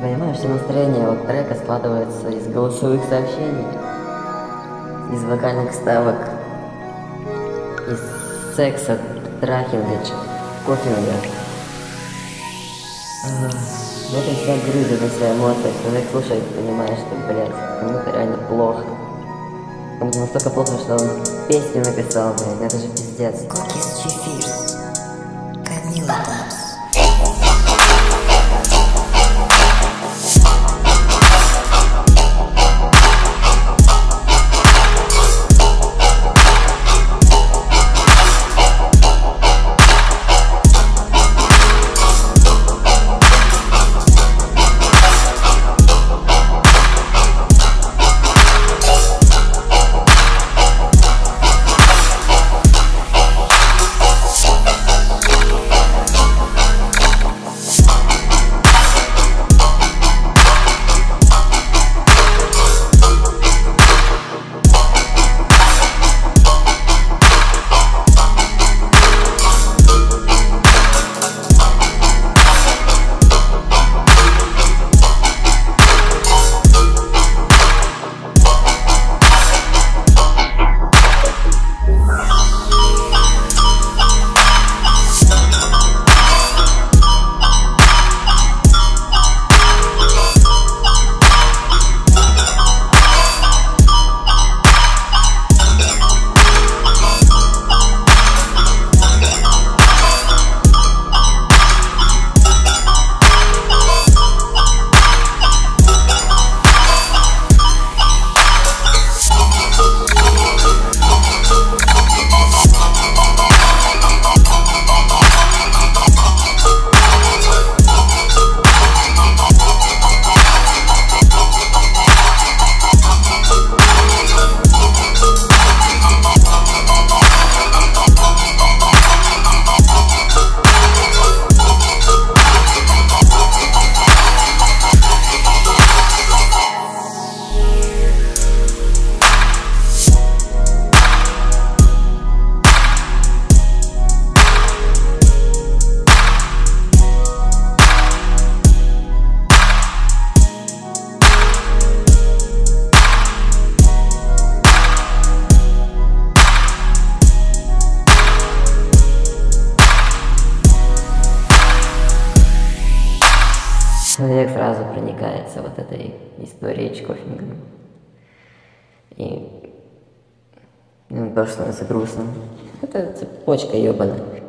Понимаешь, все настроение вот трека складывается из голосовых сообщений, из вокальных ставок, из секса, трахинга, кофинга. Вот и вся грудь, это вся эмоция. Человек слушает, понимаешь, что, блядь, кому-то реально плохо. Кому-то настолько плохо, что он песню написал, блядь, это же пиздец. Cookies Chefirs. Camila Человек сразу проникается вот этой историей чкофингом. И ну, тоже становится грустно. Это цепочка ебаная.